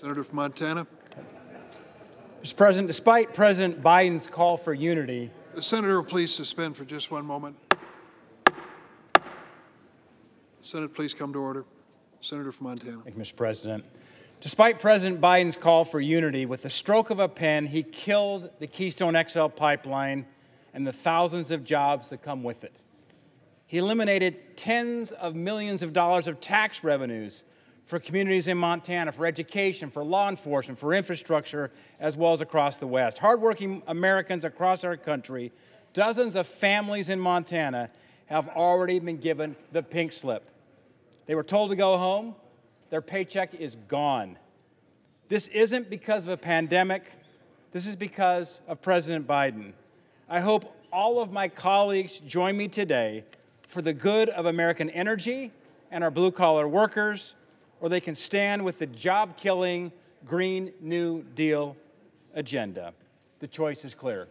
Senator from Montana. Mr. President, despite President Biden's call for unity, The senator will please suspend for just one moment. Senate, please come to order. Senator from Montana. Thank you, Mr. President. Despite President Biden's call for unity, with the stroke of a pen, he killed the Keystone XL pipeline and the thousands of jobs that come with it. He eliminated tens of millions of dollars of tax revenues for communities in Montana, for education, for law enforcement, for infrastructure, as well as across the West. Hardworking Americans across our country, dozens of families in Montana, have already been given the pink slip. They were told to go home, their paycheck is gone. This isn't because of a pandemic, this is because of President Biden. I hope all of my colleagues join me today for the good of American energy and our blue collar workers, or they can stand with the job killing Green New Deal agenda. The choice is clear.